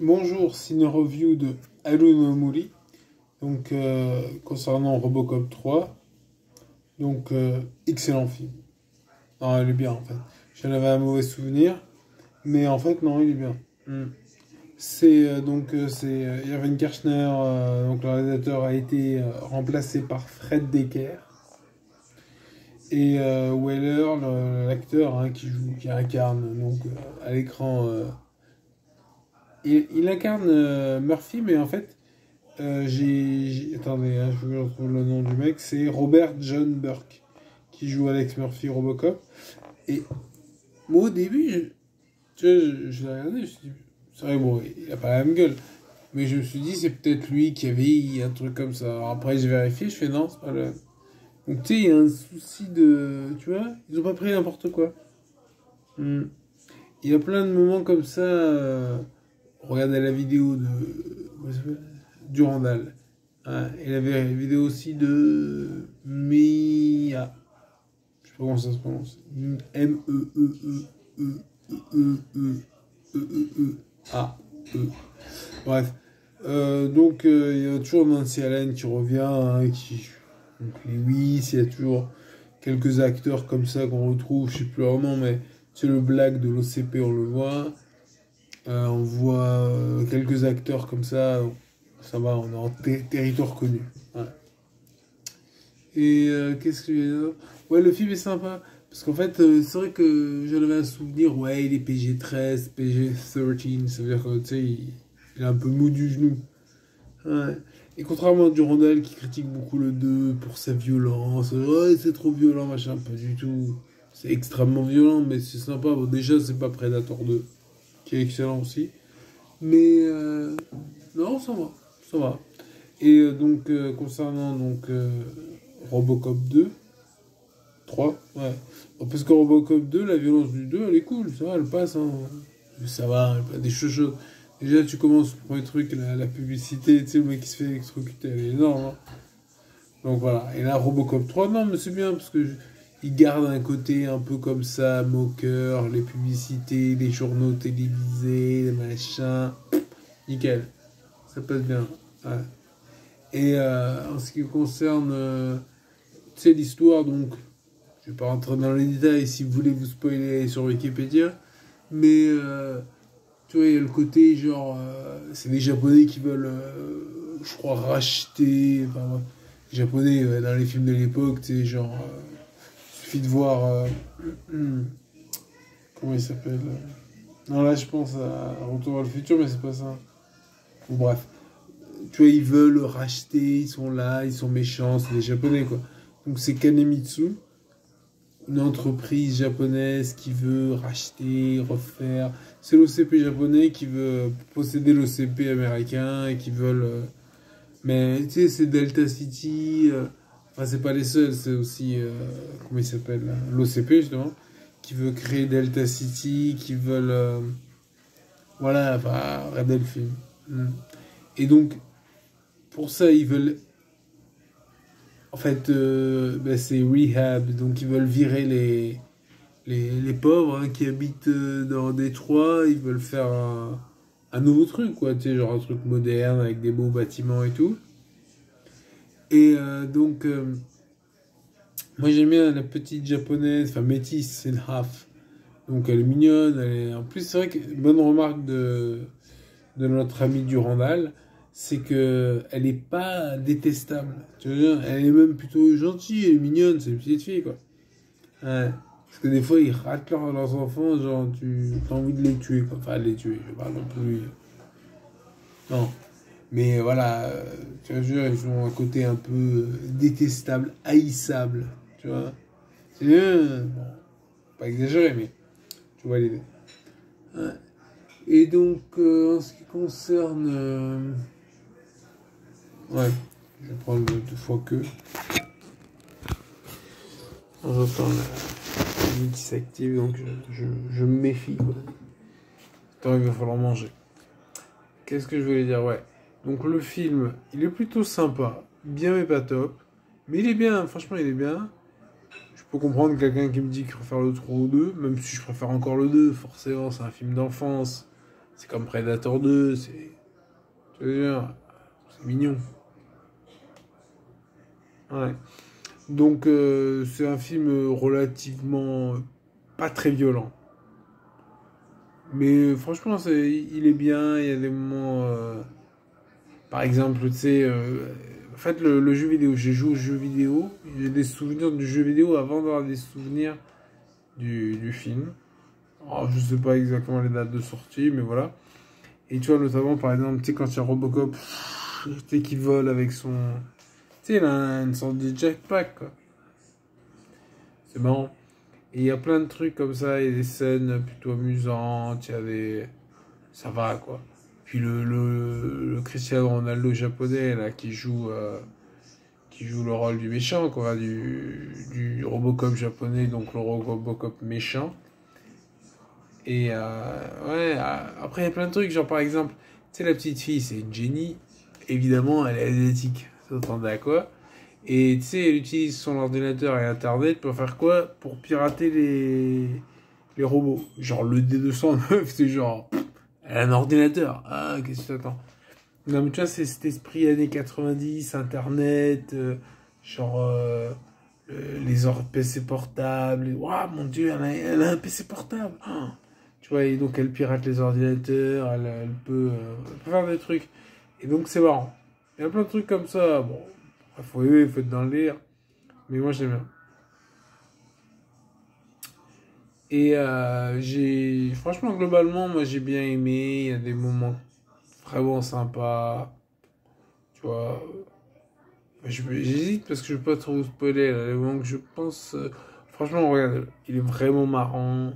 bonjour, c'est une review de Haru no Muri, donc euh, concernant Robocop 3. Donc, euh, excellent film. Non, il est bien en fait. J'en avais un mauvais souvenir, mais en fait, non, il est bien. Hmm. C'est euh, donc c'est Irving Kirchner, donc le réalisateur a été remplacé par Fred Decker. Et Weller, l'acteur hein, qui joue, qui incarne donc à l'écran il, incarne euh, Murphy, mais en fait, euh, j'ai. Attendez, hein, je vous retrouve le nom du mec. C'est Robert John Burke, qui joue Alex Murphy Robocop. Et moi, au début, je, tu vois, je, l'ai regardé, je me suis dit, c'est vrai, bon, il a pas la même gueule. Mais je me suis dit, c'est peut-être lui qui avait un truc comme ça. Alors après, j'ai vérifié, je fais non, c'est pas le. Donc, tu sais, il y a un souci de. Tu vois, ils ont pas pris n'importe quoi. Hmm. Il y a plein de moments comme ça. Euh, regardez la vidéo de Durandal. Hein, il avait la vidéo aussi de Mia. Je sais pas comment ça se prononce. M-E-E-E-E-E-E-E-E-A-E. Bref. Euh, donc, euh, il y a toujours Nancy Allen qui revient, hein, qui, oui, il y a toujours quelques acteurs comme ça qu'on retrouve, je sais plus leur nom, mais c'est le black de l'OCP, on le voit. Euh, on voit euh, quelques acteurs comme ça. Ça va, on est en territoire connu. Et euh, qu'est-ce que je Ouais, le film est sympa. Parce qu'en fait, c'est vrai que j'en avais un souvenir. Ouais, il est PG-13, PG-13. Ça veut dire que, tu sais, il, est un peu mou du genou. Et contrairement à Durandal qui critique beaucoup le 2 pour sa violence, ouais, c'est trop violent, machin, pas du tout. C'est extrêmement violent, mais c'est sympa. Bon, déjà, c'est pas Predator 2 qui est excellent aussi. Mais euh, non, ça va, ça va. Et euh, donc, euh, concernant donc, Robocop 2, 3, ouais. Parce que Robocop 2, la violence du 2, elle est cool, ça va, elle passe. Hein. Ça va, des choses. Déjà, tu commences les trucs, la, la publicité, tu sais, le mec qui se fait électrocuter, elle est énorme. Hein. Donc voilà. Et là, Robocop 3, non, mais c'est bien, parce que il garde un côté un peu comme ça, moqueur, les publicités, les journaux télévisés, les machins. Nickel. Ça passe bien. Et euh, en ce qui concerne, euh, l'histoire, donc, je vais pas rentrer dans les détails si vous voulez vous spoiler sur Wikipédia, mais euh, tu vois, il y a le côté genre, c'est les Japonais qui veulent, je crois, racheter, enfin, les Japonais dans les films de l'époque, tu sais, genre de voir. Euh, comment il s'appelle euh, Non, là, je pense à Retour vers le futur, mais c'est pas ça. bref. Tu vois, ils veulent racheter, ils sont là, ils sont méchants, c'est des japonais, quoi. Donc, c'est Kanemitsu, une entreprise japonaise qui veut racheter, refaire. C'est l'OCP japonais qui veut posséder l'OCP américain et qui veulent. Euh, mais tu sais, c'est Delta City. C'est pas les seuls, c'est aussi, euh, comment il s'appelle, l'OCP justement, qui veut créer Delta City, qui veulent, euh, voilà, enfin, Delphine. Hmm. Et donc, pour ça, ils veulent, en fait, euh, ben, c'est rehab, donc ils veulent virer les, les, les pauvres hein, qui habitent dans Détroit, ils veulent faire un, un nouveau truc, quoi, tu sais, genre un truc moderne avec des beaux bâtiments et tout. Et euh, donc, euh, moi j'aime bien la petite japonaise, enfin métisse, c'est half. Donc elle est mignonne, elle est... En plus, c'est vrai que, bonne remarque de, de notre ami Durandal, c'est que elle est pas détestable. Tu vois, elle est même plutôt gentille, elle est mignonne, c'est une petite fille, quoi. Parce que des fois, ils ratent leurs enfants, genre, tu as envie de les tuer, quoi. Enfin, les tuer, je parle non plus. Non. Mais voilà, tu vois, ils ont un côté un peu euh, détestable, haïssable, tu vois. C'est euh, bon, pas exagéré, mais tu vois l'idée. Et donc, euh, en ce qui concerne. ouais, je vais prendre deux fois que. J'entends la, la qui s'active, donc je, je, me méfie. Quoi. il va falloir manger. Qu'est-ce que je voulais dire? Ouais. Donc le film, il est plutôt sympa, bien mais pas top. Mais il est bien, franchement il est bien. Je peux comprendre quelqu'un qui me dit qu'il préfère le 3 ou 2, même si je préfère encore le 2, forcément c'est un film d'enfance. C'est comme Predator 2, c'est. C'est mignon. Ouais. Donc, euh, c'est un film relativement pas très violent. Mais franchement, il est bien. Il y a des moments. euh, par exemple, tu sais. euh, en fait, le, jeu vidéo, j'ai joué au jeu vidéo. J'ai des souvenirs du jeu vidéo avant d'avoir des souvenirs du, film. Alors, je sais pas exactement les dates de sortie, mais voilà. Et tu vois, notamment, par exemple, tu sais, quand il y a Robocop, tu qui vole avec son. Tu sais, il a une sorte jetpack, quoi. C'est marrant. Et il y a plein de trucs comme ça, a des scènes plutôt amusantes, il y a des. Ça va, quoi. Puis le, le, le Cristiano Ronaldo japonais, là, qui joue. euh, qui joue le rôle du méchant, quoi, du, du Robocop japonais, donc le Robocop méchant. Et euh, ouais, euh, après il y a plein de trucs, genre par exemple, tu sais, la petite fille, c'est une génie, évidemment, elle est asiatique, t'entendais à quoi Et tu sais, elle utilise son ordinateur et internet pour faire quoi? Pour pirater les, les robots. Genre le D209, c'est genre, un ordinateur, ah, qu'est-ce que t'attends Non, mais tu vois, c'est cet esprit années 90, internet, euh, genre. euh, les PC portables, waouh mon dieu, elle a, un PC portable. Ah. Tu vois, et donc elle pirate les ordinateurs, elle, elle peut, euh, elle peut faire des trucs. Et donc c'est marrant. Il y a plein de trucs comme ça. Bon, il faut il faut être dans le lire. Mais moi j'aime bien. Et euh, j'ai, franchement, globalement, moi j'ai bien aimé. Il y a des moments vraiment sympas. Tu vois. J'hésite parce que je veux pas trop vous spoiler. Là, les moments que je pense. euh, franchement, regarde, il est vraiment marrant.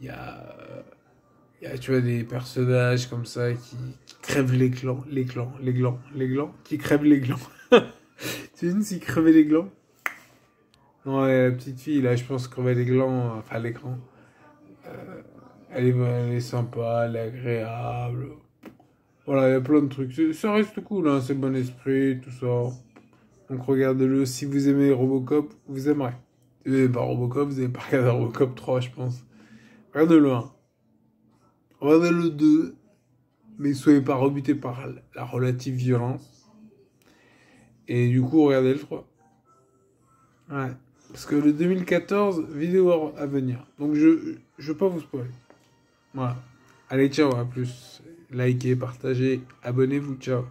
Il y a, tu vois, des personnages comme ça qui, qui crèvent les glands, les glands, les glands, les glands, qui crèvent les glands. Tu sais, s'il crevait les glands Non, la petite fille, là, je pense crever les glands, euh, enfin l'écran. Euh, elle, est, sympa, elle est agréable. Voilà, il y a plein de trucs. Ça reste cool, hein, c'est bon esprit, tout ça. Donc regardez-le, si vous aimez Robocop, vous aimerez. Si vous n'aimez pas Robocop, vous n'avez pas regardé Robocop 3, je pense. Regardez-le 1. Regardez-le 2. Mais soyez pas rebuté par la relative violence. Et du coup, regardez le 3. Ouais. Parce que le 2014, vidéo à venir. Donc je je veux pas vous spoiler. Voilà. Allez, ciao, à plus. Likez, partagez, abonnez-vous, ciao.